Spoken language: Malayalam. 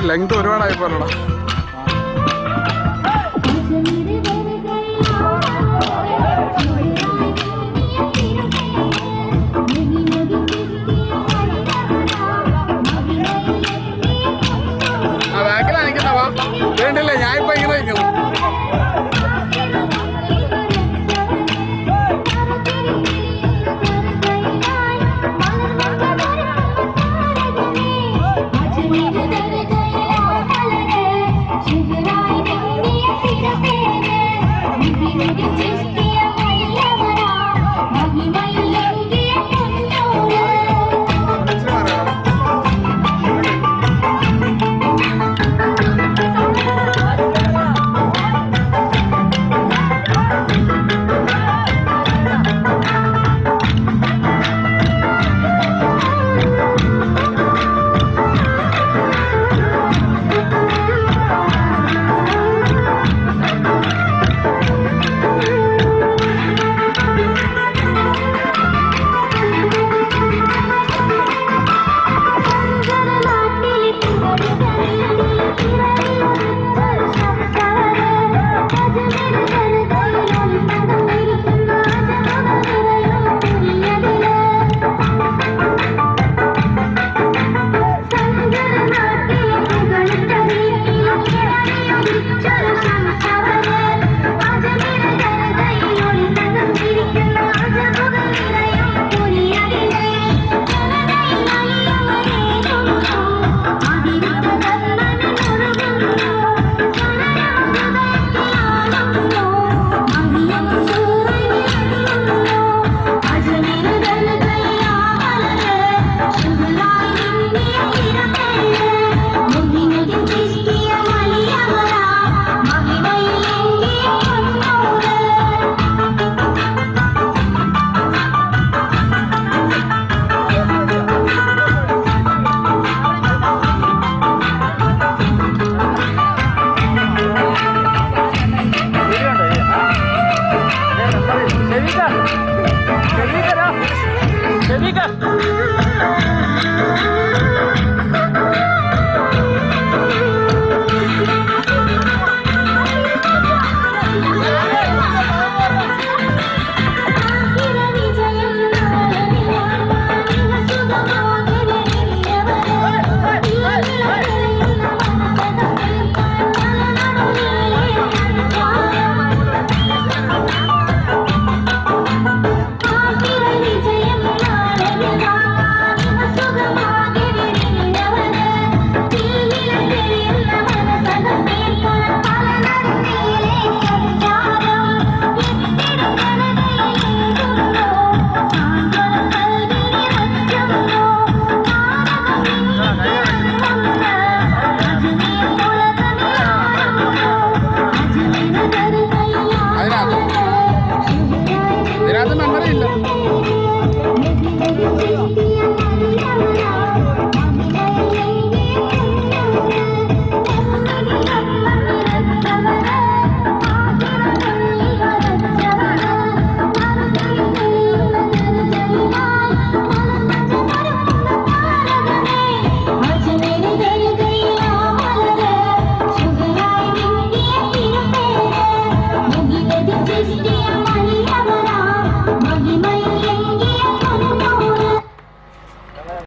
ലെങ്ത് ഒരുപാടായി പോലടാ ആ ബാക്കിലാ നിൽക്കുന്നവാ വേണ്ടില്ല ഞാൻ ഇങ്ങനെ നിൽക്കുന്നു Peter Pan.